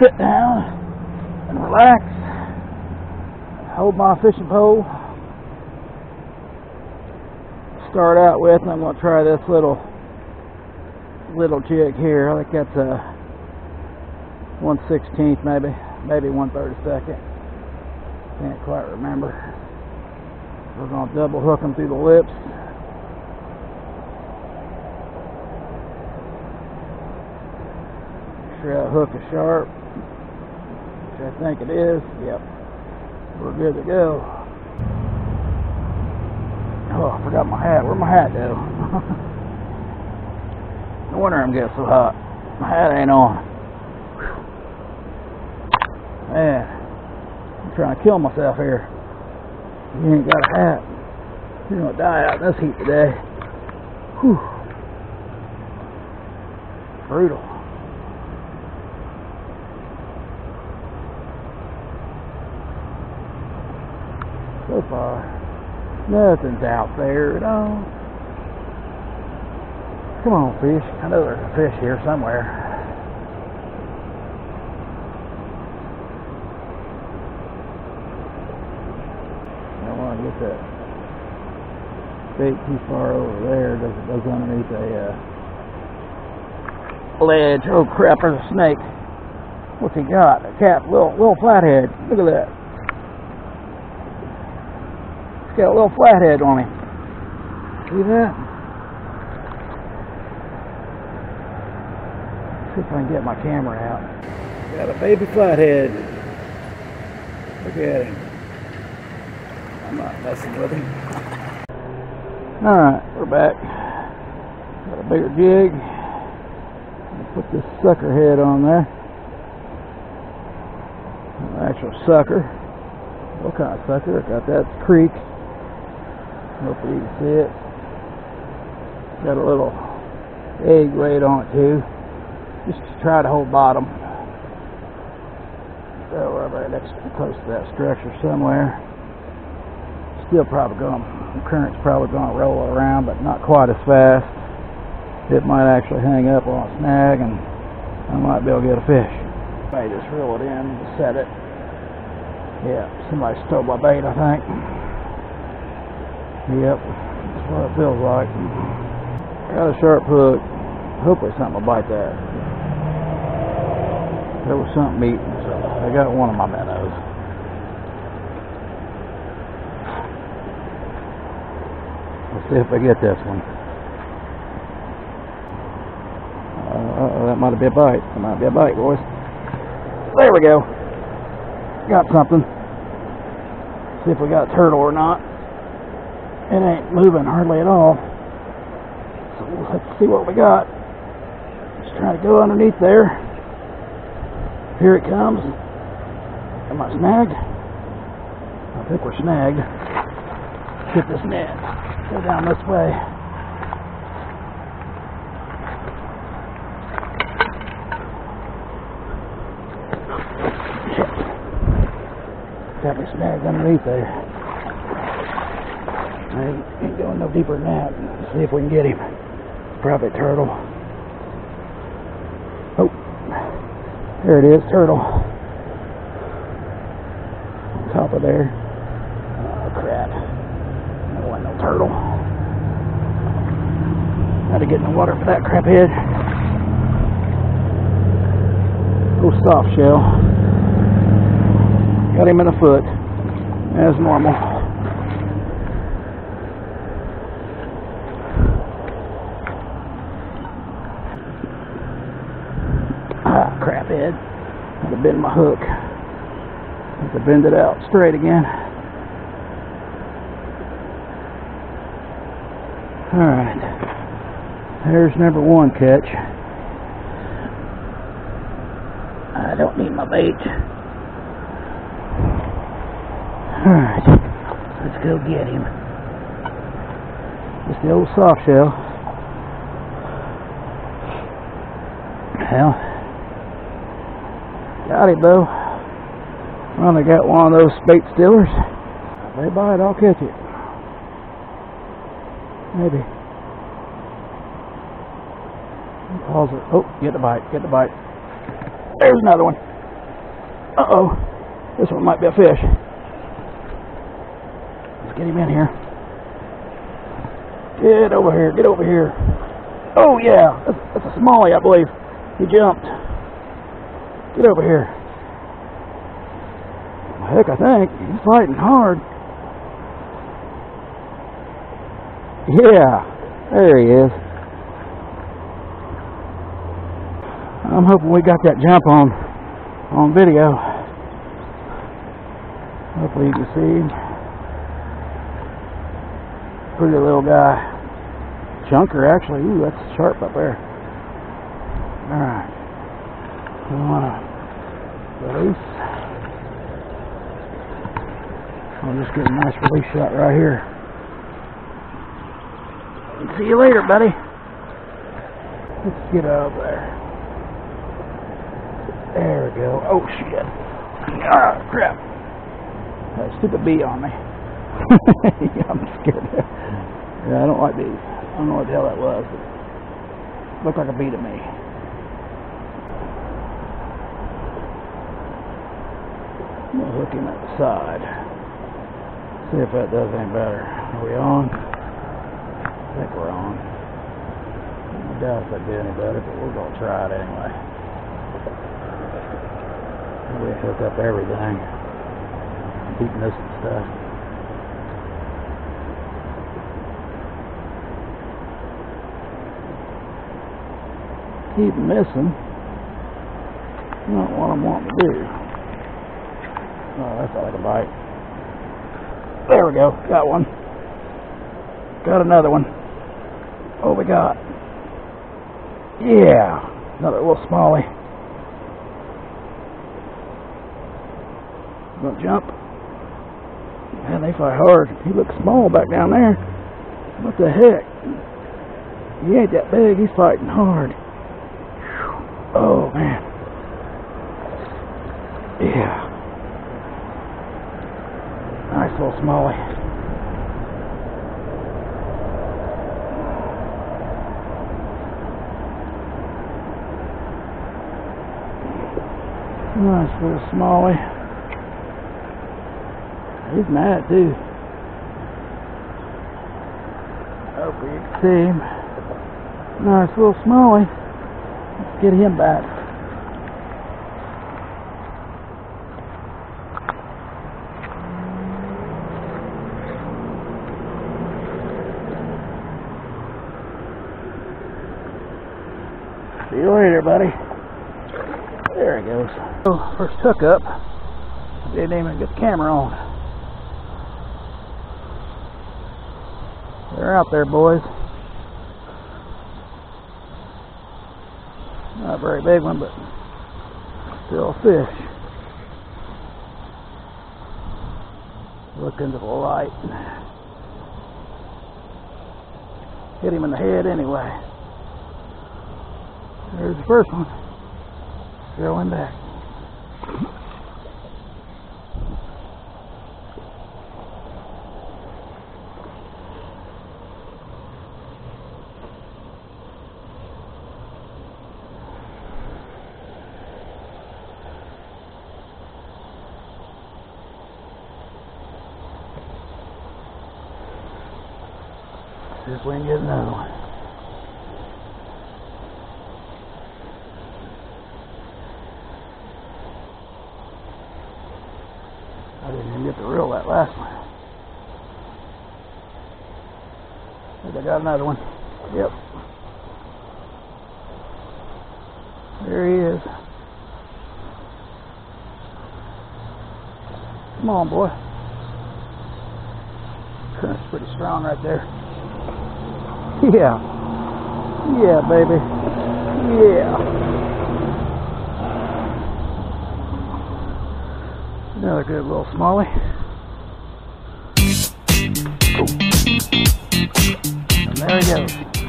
sit down and relax. Hold my fishing pole. Start out with, and I'm going to try this little little jig here. I think that's a 1 16th maybe, maybe 1 32nd. Can't quite remember. We're going to double hook them through the lips. Make sure that hook is sharp, which I think it is. Yep, we're good to go. Oh, I forgot my hat. Where'd my hat go? no wonder I'm getting so hot. My hat ain't on. Man, I'm trying to kill myself here. You ain't got a hat. You're gonna die out in this heat today. Whew. Brutal. Far, nothing's out there at all. Come on, fish. I know there's a fish here somewhere. I don't want to get that bait too far over there. Does it goes underneath a uh, ledge? Oh crap! There's a snake. What's he got? A cat, little little flathead. Look at that. Got a little flathead on him. See that? See if I can get my camera out. Got a baby flathead. Look at him. I'm not messing with him. Alright, we're back. Got a bigger jig. Put this sucker head on there. An actual sucker. What kind of sucker? Got that creek. Hopefully you can see it. Got a little egg weight on it too. Just to try to hold bottom. So we're right next close to that structure somewhere. Still probably going the current's probably gonna roll around but not quite as fast. It might actually hang up on a snag and I might be able to get a fish. May just reel it in, set it. Yeah, somebody stole my bait I think. Yep, that's what it feels like. Got a sharp hook. Hopefully something will bite that. There was something eating, so I got one of my minnows. Let's see if I get this one. Uh, uh, that might be a bite. That might be a bite, boys. There we go. Got something. See if we got a turtle or not. It ain't moving hardly at all. So to see what we got. Just trying to go underneath there. Here it comes. Am I snagged? I think we're snagged. Get this net. Go down this way. Shit. Got me snagged underneath there. No deeper than that. Let's see if we can get him. Probably turtle. Oh, there it is, turtle. On top of there. Oh crap. That wasn't no turtle. Had to get in the water for that crap head. Go soft shell. Got him in the foot. As normal. Ah, crap head. Had to bend my hook. I have to bend it out straight again. Alright. There's number one catch. I don't need my bait. Alright. Let's go get him. Just the old soft shell. Got him though. Finally got one of those bait stealers. If they bite, I'll catch it. Maybe. Pause it. Oh, get the bite. Get the bite. There's another one. Uh-oh. This one might be a fish. Let's get him in here. Get over here. Get over here. Oh, yeah. That's, that's a smallie, I believe. He jumped. Get over here. Heck, I think. He's fighting hard. Yeah. There he is. I'm hoping we got that jump on on video. Hopefully you can see him. Pretty little guy. Chunker actually. Ooh, that's sharp up there. Alright. We wanna release. I'll just get a nice release shot right here. See you later, buddy. Let's get over there. There we go. Oh, shit. Ah, crap. That stupid bee on me. I'm scared. yeah, I don't like bees. I don't know what the hell that was, but looked like a bee to me. Him at the side. See if that does any better. Are we on? I think we're on. I doubt if that did any better, but we're gonna try it anyway. We hook up everything. Keep missing stuff. Keep missing. Not what I'm wanting to do. Oh, that's not like a bite. There we go. Got one. Got another one. What we got? Yeah. Another little smallie. Gonna jump. Man, they fight hard. He looks small back down there. What the heck? He ain't that big. He's fighting hard. Oh, man. Yeah. Little smallie. Nice little smallie. He's mad too. Hopefully you can see him. Nice little smallie. Let's get him back. See you later, buddy. There he goes. Oh, first hookup. Didn't even get the camera on. They're out there, boys. Not a very big one, but still a fish. Look into the light. Hit him in the head anyway. There's the first one. Going back. If we can get another one. I didn't even get to reel that last one. I I got another one. Yep. There he is. Come on, boy. Current's pretty strong right there. Yeah. Yeah, baby. Yeah. Another good little smallie. There he goes.